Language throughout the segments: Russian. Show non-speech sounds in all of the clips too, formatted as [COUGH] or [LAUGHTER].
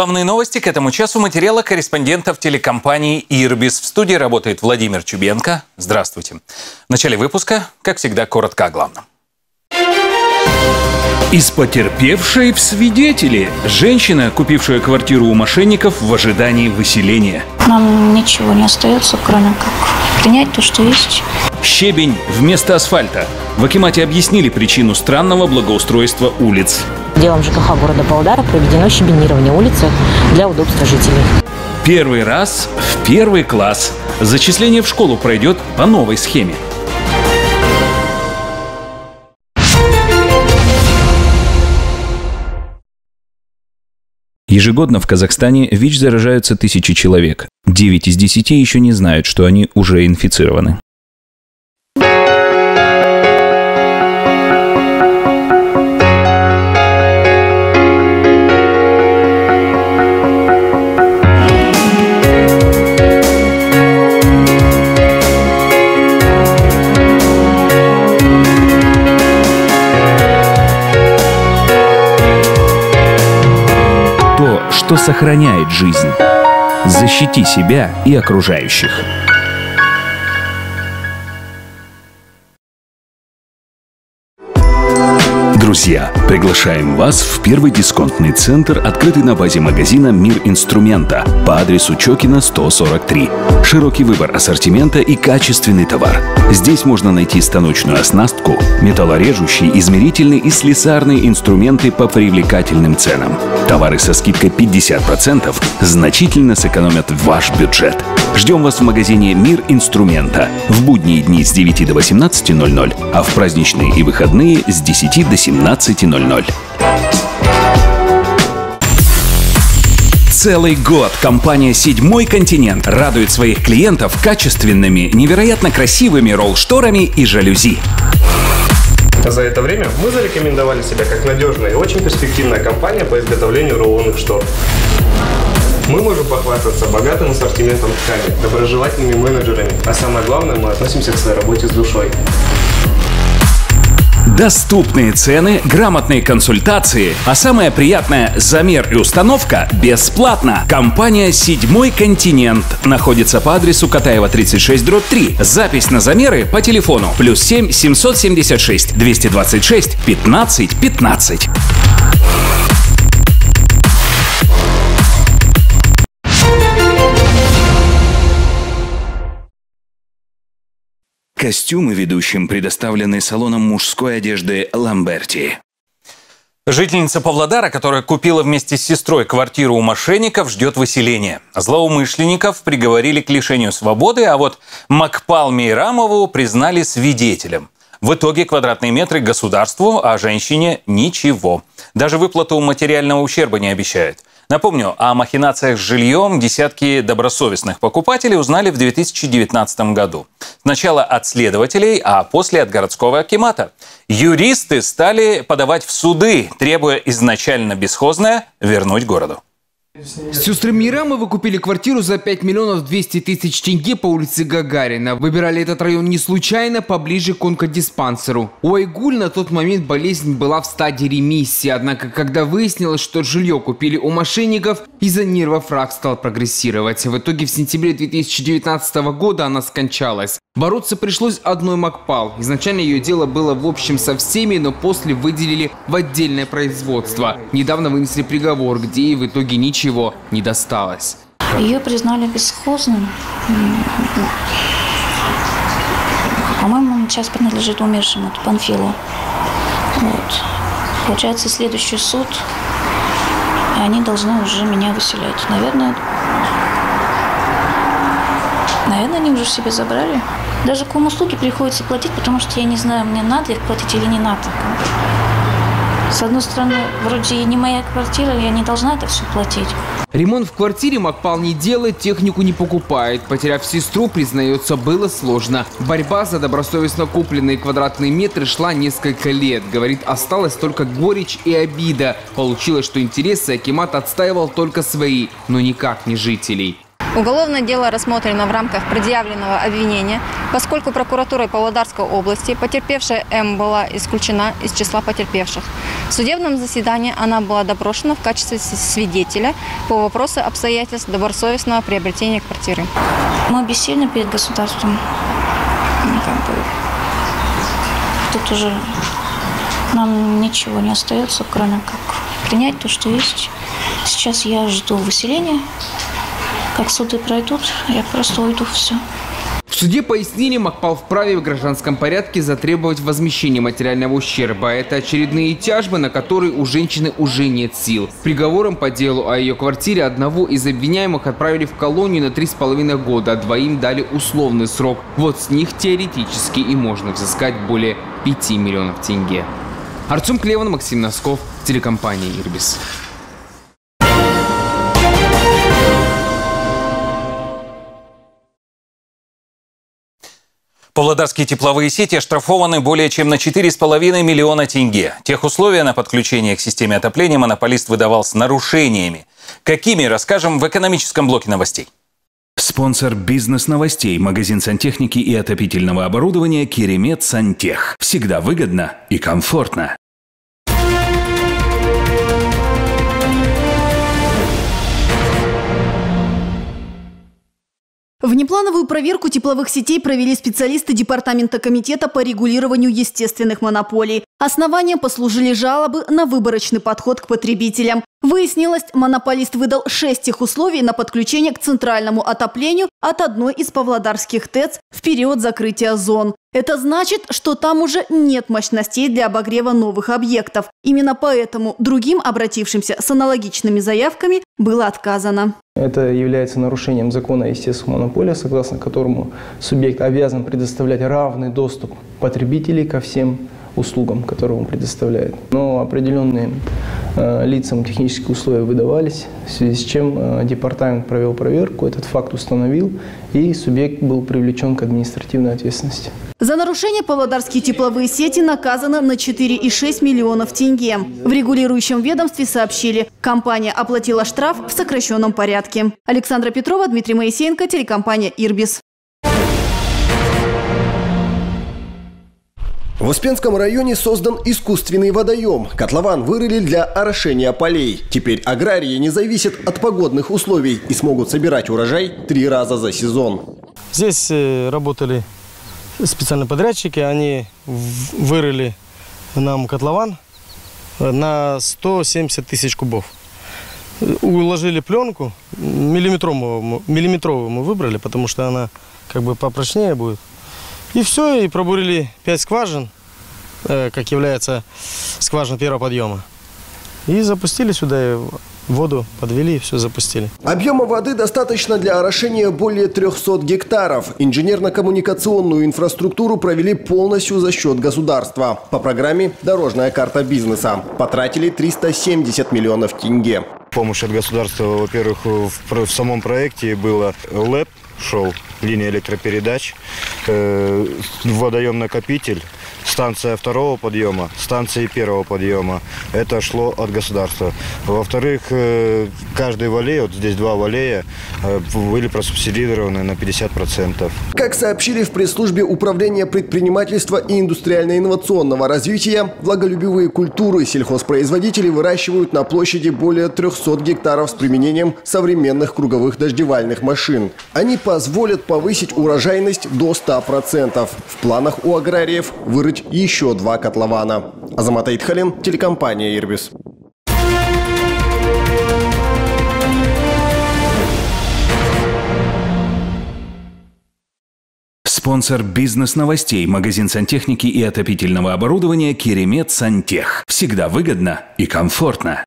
Главные новости к этому часу материала корреспондентов телекомпании «Ирбис». В студии работает Владимир Чубенко. Здравствуйте. В начале выпуска, как всегда, коротко о главном. Из потерпевшей в свидетели. Женщина, купившая квартиру у мошенников в ожидании выселения. Нам ничего не остается, кроме как принять то, что есть. Щебень вместо асфальта. В Акимате объяснили причину странного благоустройства улиц. Делом ЖКХ города Павлодара проведено щебенирование улицы для удобства жителей. Первый раз в первый класс. Зачисление в школу пройдет по новой схеме. Ежегодно в Казахстане ВИЧ заражаются тысячи человек. 9 из 10 еще не знают, что они уже инфицированы. Что сохраняет жизнь. Защити себя и окружающих. Друзья, приглашаем вас в первый дисконтный центр, открытый на базе магазина «Мир инструмента» по адресу Чокина, 143. Широкий выбор ассортимента и качественный товар. Здесь можно найти станочную оснастку, металлорежущие, измерительные и слесарные инструменты по привлекательным ценам. Товары со скидкой 50% значительно сэкономят ваш бюджет. Ждем вас в магазине «Мир инструмента» в будние дни с 9 до 18.00, а в праздничные и выходные с 10 до 17.00. Целый год компания «Седьмой континент» радует своих клиентов качественными, невероятно красивыми ролл-шторами и жалюзи. За это время мы зарекомендовали себя как надежная и очень перспективная компания по изготовлению рулонных штор. Мы можем похвастаться богатым ассортиментом ткани, доброжелательными менеджерами, а самое главное, мы относимся к своей работе с душой. Доступные цены, грамотные консультации, а самое приятное – замер и установка бесплатно. Компания «Седьмой континент» находится по адресу Катаева 36, дробь 3. Запись на замеры по телефону плюс 7 776 226 15 15. Костюмы ведущим предоставлены салоном мужской одежды «Ламберти». Жительница Павлодара, которая купила вместе с сестрой квартиру у мошенников, ждет выселения. Злоумышленников приговорили к лишению свободы, а вот Макпал Мейрамову признали свидетелем. В итоге квадратные метры государству, а женщине – ничего. Даже выплату материального ущерба не обещают. Напомню, о махинациях с жильем десятки добросовестных покупателей узнали в 2019 году. Сначала от следователей, а после от городского акимата. Юристы стали подавать в суды, требуя изначально бесхозное вернуть городу. Сестры Мирамовы купили квартиру за 5 миллионов 200 тысяч тенге по улице Гагарина. Выбирали этот район не случайно, поближе к онкодиспансеру. У Айгуль на тот момент болезнь была в стадии ремиссии, однако когда выяснилось, что жилье купили у мошенников, из-за нервов рак стал прогрессировать. В итоге в сентябре 2019 года она скончалась. Бороться пришлось одной Макпал. Изначально ее дело было в общем со всеми, но после выделили в отдельное производство. Недавно вынесли приговор, где ей в итоге ничего не досталось. Ее признали бесхозным. По-моему, он сейчас принадлежит умершему это Панфилу. Вот. Получается, следующий суд, и они должны уже меня выселять. Наверное, наверное, они уже себе забрали. Даже ком-услуги приходится платить, потому что я не знаю, мне надо их платить или не надо. С одной стороны, вроде и не моя квартира, я не должна это все платить. Ремонт в квартире Макпал не делает, технику не покупает. Потеряв сестру, признается, было сложно. Борьба за добросовестно купленные квадратные метры шла несколько лет. Говорит, осталась только горечь и обида. Получилось, что интересы Акимат отстаивал только свои, но никак не жителей. Уголовное дело рассмотрено в рамках предъявленного обвинения, поскольку прокуратурой Павлодарской области потерпевшая М была исключена из числа потерпевших. В судебном заседании она была допрошена в качестве свидетеля по вопросу обстоятельств добросовестного приобретения квартиры. Мы бессильны перед государством. Ну, тут уже нам ничего не остается, кроме как принять то, что есть. Сейчас я жду выселения. Как суды пройдут, я просто уйду, все. В суде пояснили, Макпал вправе в гражданском порядке затребовать возмещение материального ущерба. Это очередные тяжбы, на которые у женщины уже нет сил. Приговором по делу о ее квартире одного из обвиняемых отправили в колонию на три с половиной года, а двоим дали условный срок. Вот с них теоретически и можно взыскать более 5 миллионов тенге. Артем Клеван, Максим Носков, телекомпания «Ирбис». Павлодарские тепловые сети оштрафованы более чем на 4,5 миллиона тенге. Тех условия на подключение к системе отопления монополист выдавал с нарушениями. Какими, расскажем в экономическом блоке новостей. Спонсор бизнес-новостей, магазин сантехники и отопительного оборудования «Керемет Сантех». Всегда выгодно и комфортно. Внеплановую проверку тепловых сетей провели специалисты Департамента комитета по регулированию естественных монополий. Основанием послужили жалобы на выборочный подход к потребителям. Выяснилось, монополист выдал шесть их условий на подключение к центральному отоплению от одной из павлодарских ТЭЦ в период закрытия зон. Это значит, что там уже нет мощностей для обогрева новых объектов. Именно поэтому другим обратившимся с аналогичными заявками было отказано. Это является нарушением закона о естественной монополии, согласно которому субъект обязан предоставлять равный доступ потребителей ко всем услугам, которые он предоставляет. Но определенные э, лицам технические условия выдавались, в связи с чем э, департамент провел проверку, этот факт установил, и субъект был привлечен к административной ответственности. За нарушение павлодарские тепловые сети наказаны на 4,6 миллионов тенге. В регулирующем ведомстве сообщили, компания оплатила штраф в сокращенном порядке. Александра Петрова, Дмитрий Моисеенко, телекомпания «Ирбис». В Успенском районе создан искусственный водоем. Котлован вырыли для орошения полей. Теперь аграрии не зависят от погодных условий и смогут собирать урожай три раза за сезон. Здесь э, работали специальные подрядчики. Они вырыли нам котлован на 170 тысяч кубов. Уложили пленку, миллиметровую, миллиметровую мы выбрали, потому что она как бы попрочнее будет. И все, и пробурили 5 скважин, э, как является скважина первого подъема. И запустили сюда воду, подвели и все запустили. Объема воды достаточно для орошения более 300 гектаров. Инженерно-коммуникационную инфраструктуру провели полностью за счет государства. По программе «Дорожная карта бизнеса». Потратили 370 миллионов тенге. Помощь от государства, во-первых, в, в самом проекте было ЛЭП, шел линия электропередач, э, водоем-накопитель, станция второго подъема, станция первого подъема. Это шло от государства. Во-вторых, э, каждый валей, вот здесь два валея, э, были просубсидированы на 50%. Как сообщили в пресс-службе Управления предпринимательства и индустриально-инновационного развития, влаголюбивые культуры сельхозпроизводители выращивают на площади более 300 гектаров с применением современных круговых дождевальных машин. Они позволят повысить урожайность до 100%. В планах у аграриев вырыть еще два котлована. Азамат Айтхалин, телекомпания «Ирбис». Спонсор бизнес-новостей, магазин сантехники и отопительного оборудования «Керемет Сантех». Всегда выгодно и комфортно.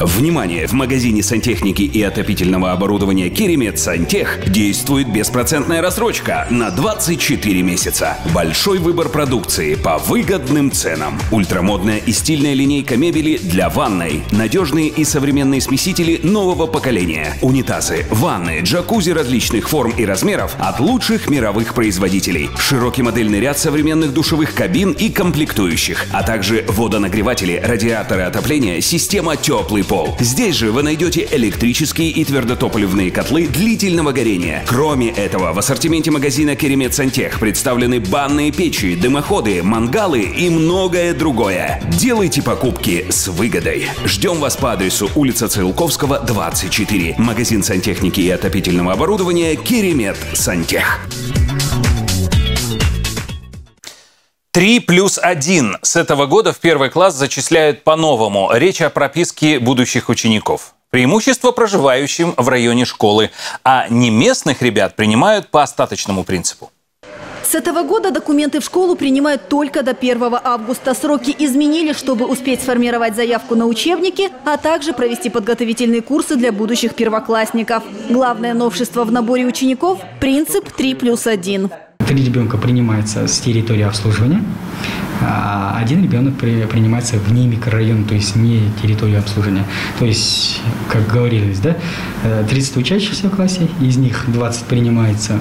Внимание! В магазине сантехники и отопительного оборудования Керемет Сантех действует беспроцентная рассрочка на 24 месяца. Большой выбор продукции по выгодным ценам. Ультрамодная и стильная линейка мебели для ванной. Надежные и современные смесители нового поколения. Унитазы, ванны, джакузи различных форм и размеров от лучших мировых производителей. Широкий модельный ряд современных душевых кабин и комплектующих. А также водонагреватели, радиаторы отопления, система теплый пол. Здесь же вы найдете электрические и твердотопливные котлы длительного горения. Кроме этого, в ассортименте магазина Керемет Сантех представлены банные печи, дымоходы, мангалы и многое другое. Делайте покупки с выгодой. Ждем вас по адресу улица Целковского, 24. Магазин сантехники и отопительного оборудования Керемет Сантех. 3 плюс 1. С этого года в первый класс зачисляют по-новому. Речь о прописке будущих учеников. Преимущество проживающим в районе школы, а не местных ребят принимают по остаточному принципу. С этого года документы в школу принимают только до 1 августа. Сроки изменили, чтобы успеть сформировать заявку на учебники, а также провести подготовительные курсы для будущих первоклассников. Главное новшество в наборе учеников – принцип 3 плюс 1 три ребенка принимается с территории обслуживания, а один ребенок при, принимается вне микрорайона, то есть не территории обслуживания. То есть, как говорилось, да, 30 э, учащихся в классе, из них 20 принимается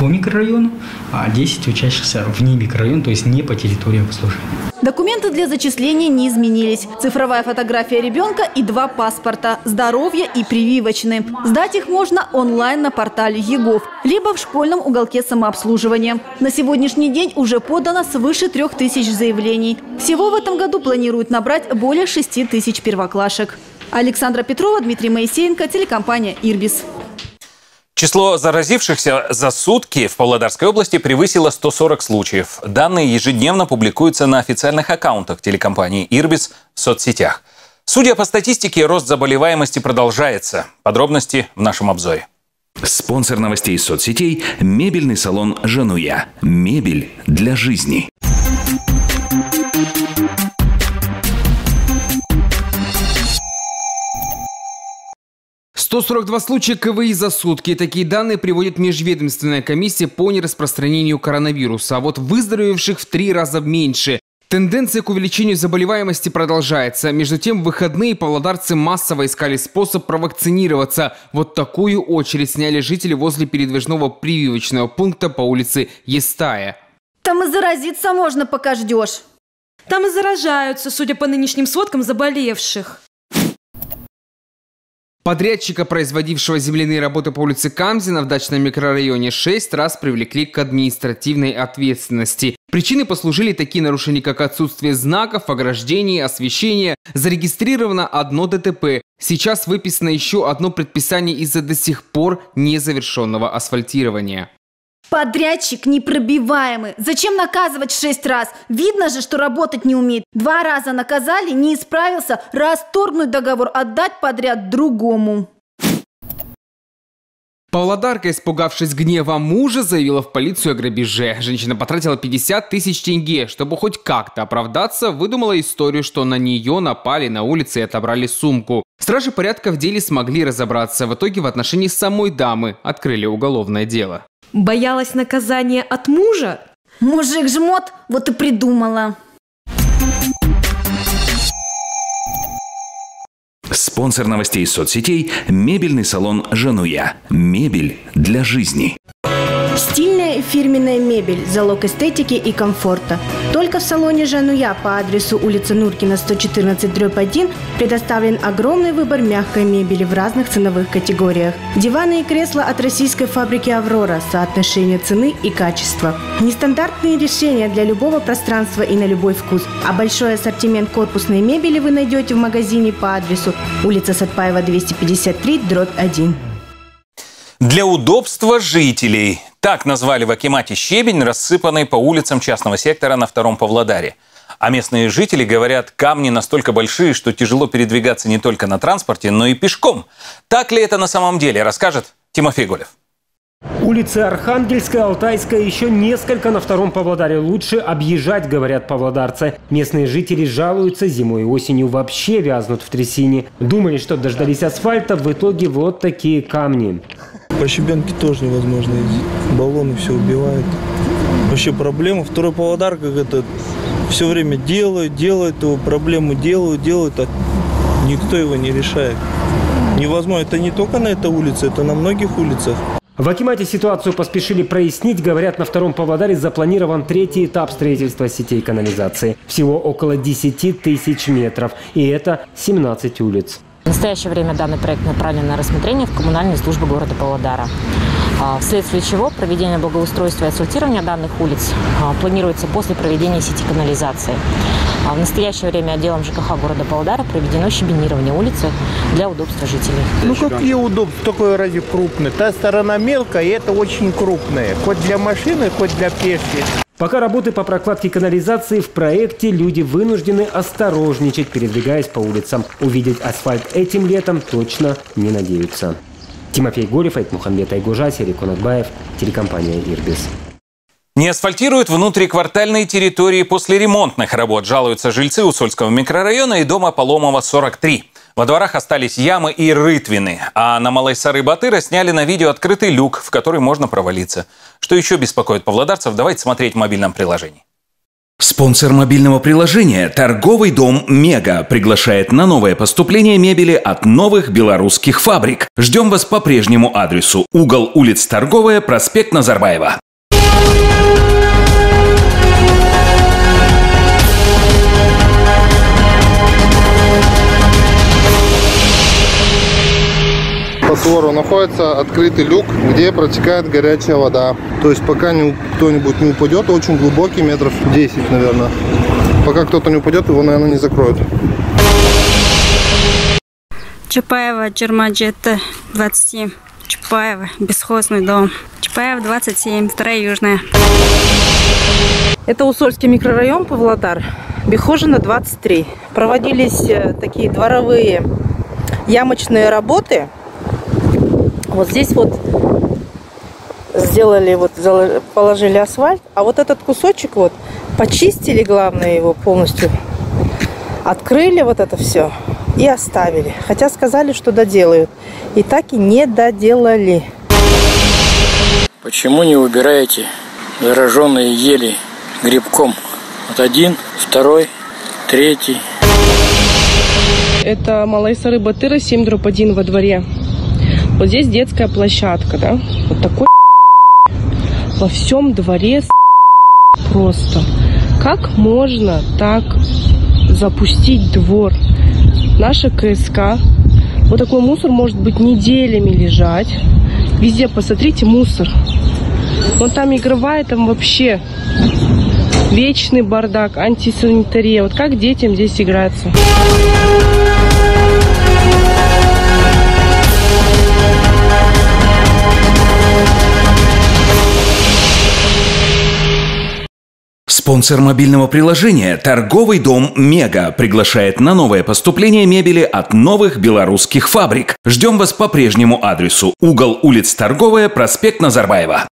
по микрорайону, а 10 учащихся вне микрорайона, то есть не по территории обслуживания. Документы для зачисления не изменились. Цифровая фотография ребенка и два паспорта – здоровье и прививочный. Сдать их можно онлайн на портале ЕГОВ, либо в школьном уголке самообслуживания. На сегодняшний день уже подано свыше трех тысяч заявлений. Всего в этом году планируют набрать более 6 тысяч первоклашек. Александра Петрова, Дмитрий Моисеенко, телекомпания «Ирбис». Число заразившихся за сутки в Павлодарской области превысило 140 случаев. Данные ежедневно публикуются на официальных аккаунтах телекомпании «Ирбис» в соцсетях. Судя по статистике, рост заболеваемости продолжается. Подробности в нашем обзоре. Спонсор новостей соцсетей – мебельный салон «Жануя». Мебель для жизни. 142 случая КВИ за сутки. Такие данные приводит Межведомственная комиссия по нераспространению коронавируса. А вот выздоровевших в три раза меньше. Тенденция к увеличению заболеваемости продолжается. Между тем, в выходные павлодарцы массово искали способ провакцинироваться. Вот такую очередь сняли жители возле передвижного прививочного пункта по улице Естая. Там и заразиться можно, пока ждешь. Там и заражаются, судя по нынешним сводкам, заболевших. Подрядчика, производившего земляные работы по улице Камзина в дачном микрорайоне, шесть раз привлекли к административной ответственности. Причины послужили такие нарушения, как отсутствие знаков, ограждений, освещения. Зарегистрировано одно ДТП. Сейчас выписано еще одно предписание из-за до сих пор незавершенного асфальтирования. Подрядчик непробиваемый. Зачем наказывать шесть раз? Видно же, что работать не умеет. Два раза наказали, не исправился, расторгнуть договор, отдать подряд другому. Павлодарка, испугавшись гнева мужа, заявила в полицию о грабеже. Женщина потратила 50 тысяч тенге. Чтобы хоть как-то оправдаться, выдумала историю, что на нее напали на улице и отобрали сумку. Стражи порядка в деле смогли разобраться. В итоге в отношении самой дамы открыли уголовное дело. Боялась наказания от мужа? Мужик жмот, вот и придумала. Спонсор новостей соцсетей – мебельный салон «Жануя». Мебель для жизни. Стильная фирменная мебель – залог эстетики и комфорта. Только в салоне «Жануя» по адресу улица Нуркина, 114, дробь 1 предоставлен огромный выбор мягкой мебели в разных ценовых категориях. Диваны и кресла от российской фабрики «Аврора» – соотношение цены и качества. Нестандартные решения для любого пространства и на любой вкус. А большой ассортимент корпусной мебели вы найдете в магазине по адресу улица Сатпаева, 253, дробь 1. Для удобства жителей. Так назвали в Акимате щебень, рассыпанный по улицам частного сектора на втором Павлодаре. А местные жители говорят, камни настолько большие, что тяжело передвигаться не только на транспорте, но и пешком. Так ли это на самом деле, расскажет Тимофей Голев. Улицы Архангельская, Алтайская, еще несколько на втором Павлодаре. Лучше объезжать, говорят павлодарцы. Местные жители жалуются, зимой и осенью вообще вязнут в трясине. Думали, что дождались асфальта, в итоге вот такие камни. По щебенке тоже невозможно ездить. Баллоны все убивают. Вообще проблема. Второй Павлодар, как это, все время делают, делают его, проблему делают, делают, а никто его не решает. Невозможно. Это не только на этой улице, это на многих улицах. В Акимате ситуацию поспешили прояснить. Говорят, на втором Павлодаре запланирован третий этап строительства сетей канализации. Всего около 10 тысяч метров. И это 17 улиц. В настоящее время данный проект направлен на рассмотрение в коммунальные службы города Павлодара. А, вследствие чего проведение благоустройства и асфальтирования данных улиц а, планируется после проведения сети канализации. А в настоящее время отделом ЖКХ города Павлодара проведено щебенирование улицы для удобства жителей. Ну какие удобства, такое ради крупное. Та сторона мелкая, и это очень крупная. Хоть для машины, хоть для пешки. Пока работы по прокладке канализации в проекте, люди вынуждены осторожничать, передвигаясь по улицам. Увидеть асфальт этим летом точно не надеются. Тимофей Горев, Айтмухамбет Айгужа, Серий Конакбаев, телекомпания «Ирбис». Не асфальтируют внутриквартальные территории после ремонтных работ, жалуются жильцы Усольского микрорайона и дома Поломова 43. Во дворах остались ямы и рытвины, а на Малой Сары-Батыра сняли на видео открытый люк, в который можно провалиться. Что еще беспокоит павлодарцев, давайте смотреть в мобильном приложении. Спонсор мобильного приложения «Торговый дом Мега» приглашает на новое поступление мебели от новых белорусских фабрик. Ждем вас по прежнему адресу. Угол улиц Торговая, проспект Назарбаева. По свору находится открытый люк, где протекает горячая вода. То есть пока кто-нибудь не упадет, очень глубокий, метров 10, наверное. Пока кто-то не упадет, его, наверное, не закроют. Чапаева, Джермаджета, 27. Чапаева, бесхозный дом. Чапаева, 27, вторая южная. Это Усольский микрорайон Павлодар. Бехожина 23. Проводились э, такие дворовые ямочные работы вот здесь вот сделали, вот положили асфальт, а вот этот кусочек вот почистили, главное его полностью, открыли вот это все и оставили. Хотя сказали, что доделают. И так и не доделали. Почему не убираете зараженные ели грибком? Вот один, второй, третий. Это Малайса рыба тыра 7 дробь 1 во дворе. Вот здесь детская площадка, да? Вот такой [LAUGHS] во всем дворе [LAUGHS] просто. Как можно так запустить двор? Наша КСК. Вот такой мусор может быть неделями лежать. Везде, посмотрите, мусор. Вон там игровая, там вообще вечный бардак, антисанитария. Вот как детям здесь играться? Спонсор мобильного приложения «Торговый дом Мега» приглашает на новое поступление мебели от новых белорусских фабрик. Ждем вас по прежнему адресу. Угол улиц Торговая, проспект Назарбаева.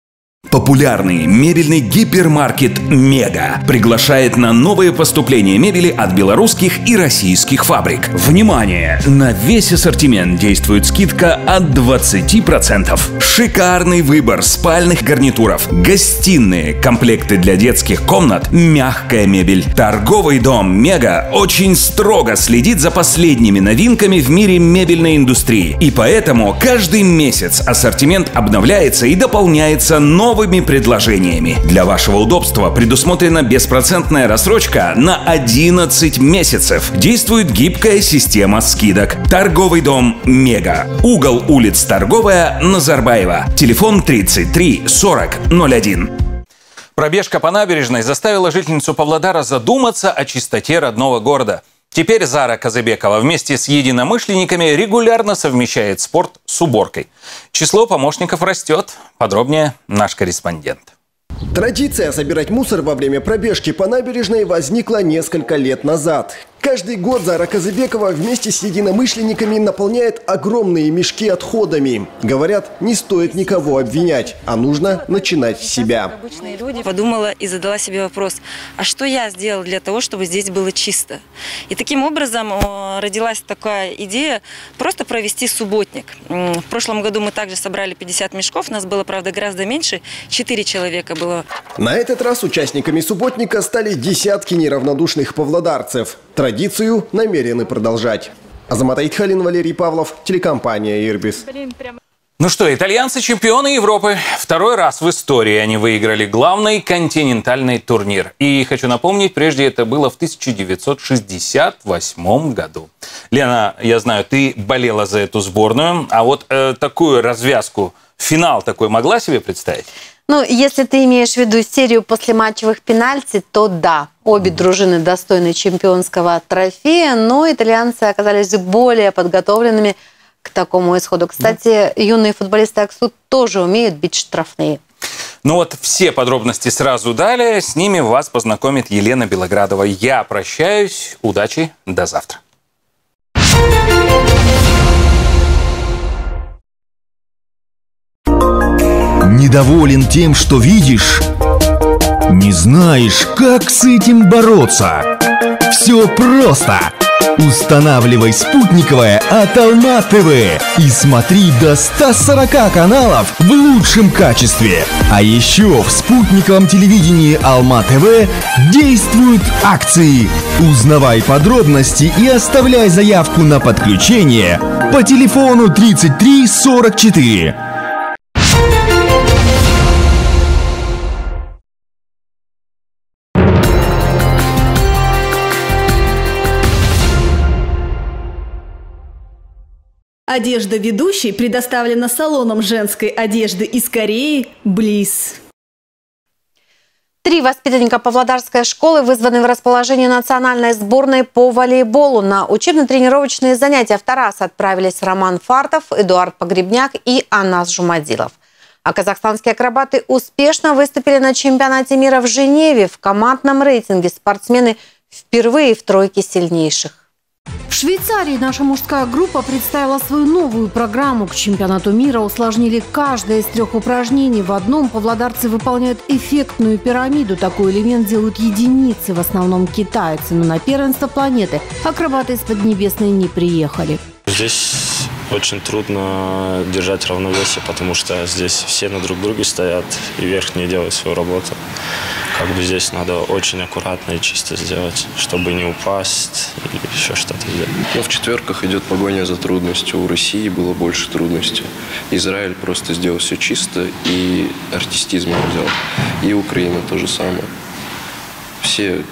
Популярный мебельный гипермаркет «Мега» приглашает на новые поступления мебели от белорусских и российских фабрик. Внимание! На весь ассортимент действует скидка от 20%. Шикарный выбор спальных гарнитуров, гостиные, комплекты для детских комнат, мягкая мебель. Торговый дом «Мега» очень строго следит за последними новинками в мире мебельной индустрии. И поэтому каждый месяц ассортимент обновляется и дополняется новым новыми предложениями. Для вашего удобства предусмотрена беспроцентная рассрочка на 11 месяцев. Действует гибкая система скидок. Торговый дом «Мега». Угол улиц Торговая, Назарбаева. Телефон 33 40 01. Пробежка по набережной заставила жительницу Павлодара задуматься о чистоте родного города. Теперь Зара Казыбекова вместе с единомышленниками регулярно совмещает спорт с уборкой. Число помощников растет. Подробнее наш корреспондент. Традиция собирать мусор во время пробежки по набережной возникла несколько лет назад. Каждый год Зара Казыбекова вместе с единомышленниками наполняет огромные мешки отходами. Говорят, не стоит никого обвинять, а нужно начинать с себя. Обычные люди подумала и задала себе вопрос, а что я сделала для того, чтобы здесь было чисто? И таким образом родилась такая идея просто провести субботник. В прошлом году мы также собрали 50 мешков, нас было, правда, гораздо меньше, 4 человека было. На этот раз участниками субботника стали десятки неравнодушных павлодарцев. Традицию намерены продолжать. Азамат Айтхалин, Валерий Павлов, телекомпания «Ирбис». Ну что, итальянцы чемпионы Европы. Второй раз в истории они выиграли главный континентальный турнир. И хочу напомнить, прежде это было в 1968 году. Лена, я знаю, ты болела за эту сборную, а вот э, такую развязку, финал такой могла себе представить? Ну, если ты имеешь в виду серию послематчевых пенальти, то да, обе дружины достойны чемпионского трофея, но итальянцы оказались более подготовленными к такому исходу. Кстати, да. юные футболисты Аксу тоже умеют бить штрафные. Ну вот все подробности сразу далее. С ними вас познакомит Елена Белоградова. Я прощаюсь. Удачи. До завтра. Недоволен тем, что видишь? Не знаешь, как с этим бороться? Все просто! Устанавливай спутниковое от Алма ТВ и смотри до 140 каналов в лучшем качестве. А еще в спутниковом телевидении Алма ТВ действуют акции. Узнавай подробности и оставляй заявку на подключение по телефону 33 Одежда ведущей предоставлена салоном женской одежды из Кореи «Близ». Три воспитанника Павлодарской школы вызваны в расположение национальной сборной по волейболу. На учебно-тренировочные занятия в Тарас отправились Роман Фартов, Эдуард Погребняк и Анас Жумадилов. А казахстанские акробаты успешно выступили на чемпионате мира в Женеве. В командном рейтинге спортсмены впервые в тройке сильнейших. В Швейцарии наша мужская группа представила свою новую программу. К чемпионату мира усложнили каждое из трех упражнений. В одном павлодарцы выполняют эффектную пирамиду. Такой элемент делают единицы, в основном китайцы. Но на первенство планеты акробаты из Поднебесной не приехали. Здесь очень трудно держать равновесие, потому что здесь все на друг друге стоят, и верхние делают свою работу. Как бы здесь надо очень аккуратно и чисто сделать, чтобы не упасть или еще что-то сделать. Ну, в четверках идет погоня за трудностью. У России было больше трудностей. Израиль просто сделал все чисто и артистизм взял. И Украина то же самое. Все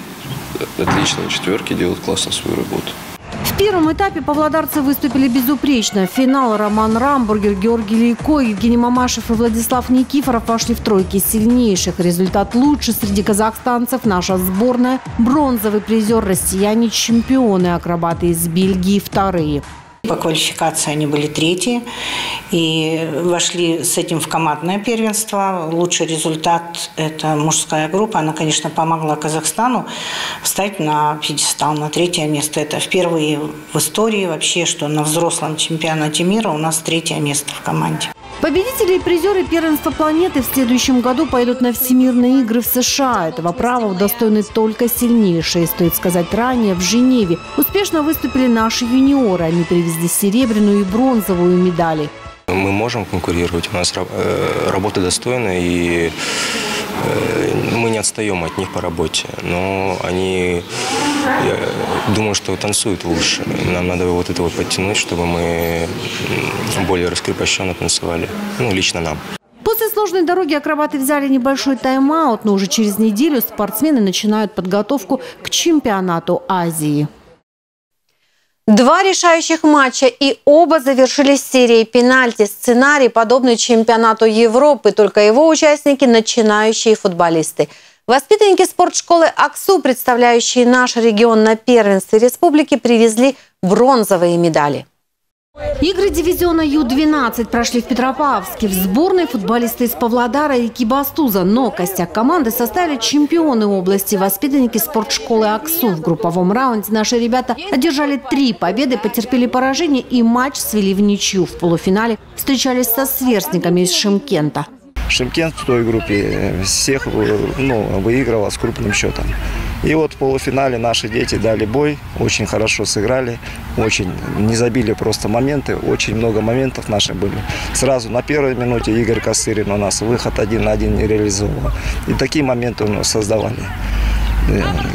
отличные четверки делают классно свою работу. В первом этапе павлодарцы выступили безупречно. В финал Роман Рамбургер, Георгий Лейко, Евгений Мамашев и Владислав Никифоров вошли в тройки сильнейших. Результат лучше среди казахстанцев. Наша сборная – бронзовый призер, россияне – чемпионы, акробаты из Бельгии – вторые. По квалификации они были третьи и вошли с этим в командное первенство. Лучший результат – это мужская группа. Она, конечно, помогла Казахстану встать на пьедестал, на третье место. Это впервые в истории вообще, что на взрослом чемпионате мира у нас третье место в команде. Победители и призеры первенства планеты в следующем году пойдут на Всемирные игры в США. Этого права удостоены только сильнейшие. Стоит сказать, ранее в Женеве успешно выступили наши юниоры. Они привезли серебряную и бронзовую медали. Мы можем конкурировать, у нас э, работа достойная, и мы не отстаем от них по работе. Но они, я думаю, что танцуют лучше. Нам надо вот это вот подтянуть, чтобы мы более раскрепощенно танцевали. Ну, лично нам. После сложной дороги акробаты взяли небольшой тайм-аут, но уже через неделю спортсмены начинают подготовку к чемпионату Азии. Два решающих матча и оба завершились серией пенальти. Сценарий подобный чемпионату Европы, только его участники – начинающие футболисты. Воспитанники спортшколы АКСУ, представляющие наш регион на первенстве республики, привезли бронзовые медали. Игры дивизиона Ю-12 прошли в Петропавловске. В сборной футболисты из Павлодара и Кибастуза. Но костяк команды составили чемпионы области, воспитанники спортшколы АКСУ. В групповом раунде наши ребята одержали три победы, потерпели поражение и матч свели в ничью. В полуфинале встречались со сверстниками из Шимкента. Шимкент в той группе всех ну, выигрывал с крупным счетом. И вот в полуфинале наши дети дали бой, очень хорошо сыграли, очень не забили просто моменты, очень много моментов наши были. Сразу на первой минуте Игорь Косырин у нас выход один на один не реализовывал. И такие моменты у нас создавали.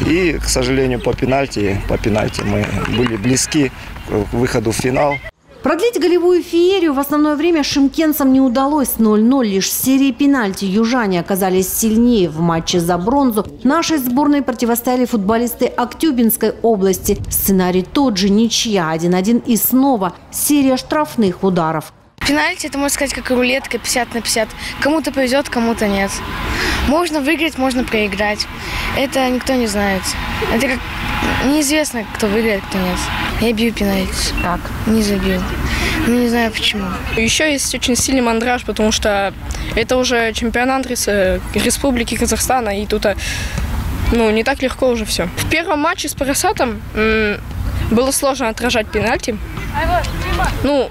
И, к сожалению, по пенальти, по пенальти мы были близки к выходу в финал. Продлить голевую феерию в основное время шимкенцам не удалось 0-0. Лишь в серии пенальти южане оказались сильнее. В матче за бронзу нашей сборной противостояли футболисты Актюбинской области. Сценарий тот же, ничья, 1-1 и снова серия штрафных ударов. Пенальти, это можно сказать, как рулетка 50 на 50. Кому-то повезет, кому-то нет. Можно выиграть, можно проиграть. Это никто не знает. Это как неизвестно, кто выиграет, кто нет. Я бью пенальти. Как? Не забил. Ну, не знаю почему. Еще есть очень сильный мандраж, потому что это уже чемпионат Республики Казахстана, и тут ну, не так легко уже все. В первом матче с Парасатом было сложно отражать пенальти. Ну,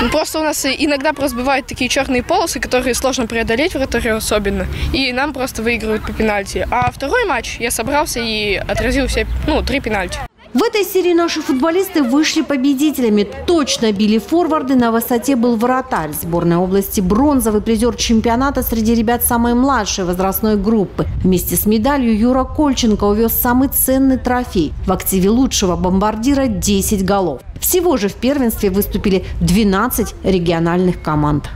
ну, просто у нас иногда просто бывают такие черные полосы, которые сложно преодолеть вратарю особенно. И нам просто выигрывают по пенальти. А второй матч я собрался и отразил все, ну, три пенальти. В этой серии наши футболисты вышли победителями. Точно били форварды, на высоте был вратарь. Сборная области бронзовый призер чемпионата среди ребят самой младшей возрастной группы. Вместе с медалью Юра Кольченко увез самый ценный трофей. В активе лучшего бомбардира 10 голов. Всего же в первенстве выступили 12 региональных команд.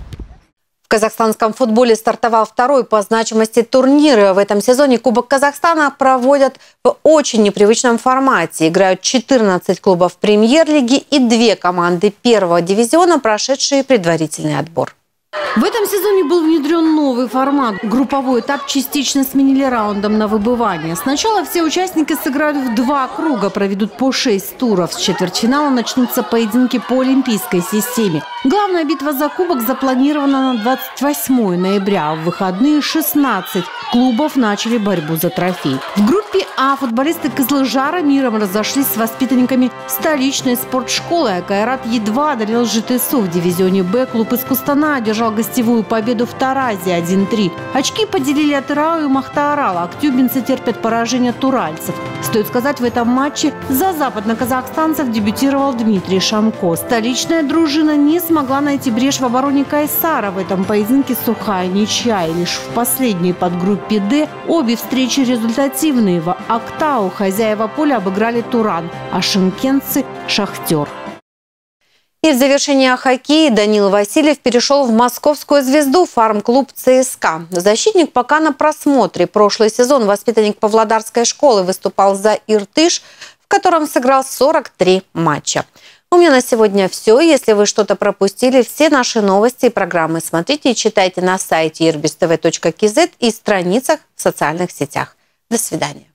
В казахстанском футболе стартовал второй по значимости турнир. В этом сезоне Кубок Казахстана проводят в очень непривычном формате. Играют 14 клубов премьер-лиги и две команды первого дивизиона, прошедшие предварительный отбор. В этом сезоне был внедрен новый формат. Групповой этап частично сменили раундом на выбывание. Сначала все участники сыграют в два круга, проведут по шесть туров. С четвертьфинала начнутся поединки по олимпийской системе. Главная битва за кубок запланирована на 28 ноября. В выходные 16 клубов начали борьбу за трофей. В группе А футболисты Кызылжара миром разошлись с воспитанниками столичной спортшколы. А Кайрат едва одолел ЖТСУ. В дивизионе Б клуб из Кустана одержал гостевую победу в Таразе 1-3. Очки поделили от Ирау и Махтаарала. Актюбинцы терпят поражение туральцев. Стоит сказать, в этом матче за западно-казахстанцев дебютировал Дмитрий Шамко. Столичная дружина не смогла найти брешь в обороне Кайсара. В этом поединке сухая ничья. И лишь в последней подгруппе «Д» обе встречи результативные. В Актау хозяева поля обыграли Туран, а шимкенцы – Шахтер. И в завершении о хоккее Данил Васильев перешел в московскую звезду фарм-клуб ЦСКА. Защитник пока на просмотре. Прошлый сезон воспитанник Павлодарской школы выступал за Иртыш, в котором сыграл 43 матча. У меня на сегодня все. Если вы что-то пропустили, все наши новости и программы смотрите и читайте на сайте irbistv.kz и страницах в социальных сетях. До свидания.